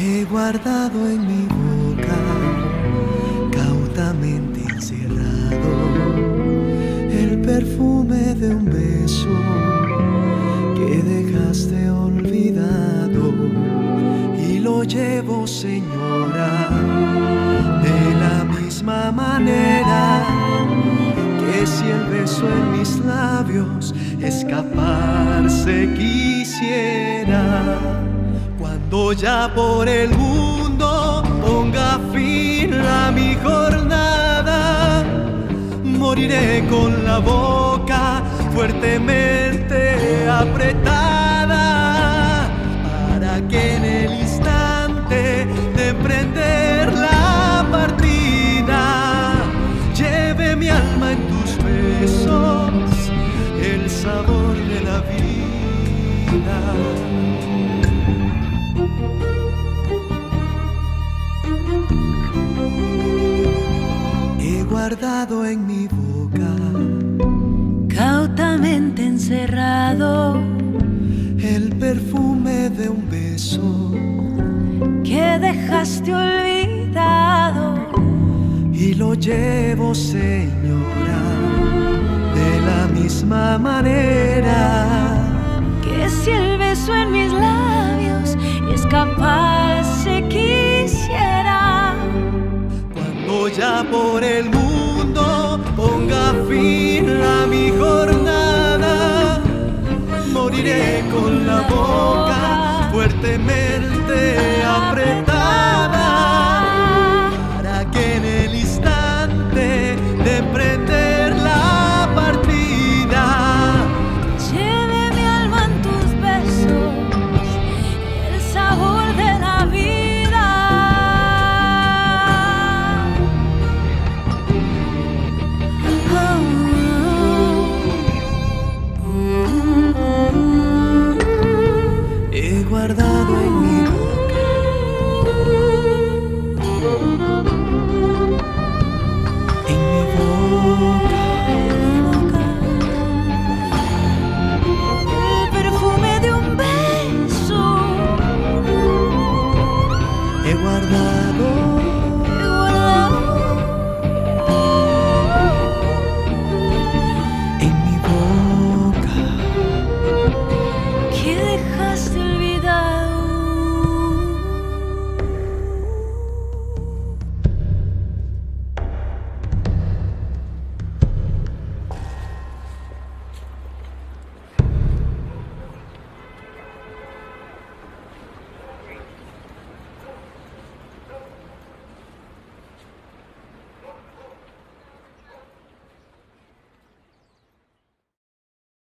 he guardado en mi boca, cautamente encerrado, el perfume de un beso que dejaste olvidado y lo llevo, señora, de la misma manera que si el beso en mis labios escaparse quisiera cuando ya por el mundo ponga fin a mi jornada, moriré con la boca fuertemente apretada para que en el instante de emprender la partida lleve mi alma en tus besos el sabor de la vida. Guardado en mi boca. Cautamente encerrado. El perfume de un beso. Que dejaste olvidado. Y lo llevo, señora, de la misma manera. Que si el beso en mis labios escaparse quisiera. Cuando ya por el mundo fin a mi jornada, moriré con la boca fuertemente guardado en mi boca. En mi boca El perfume de un beso he guardado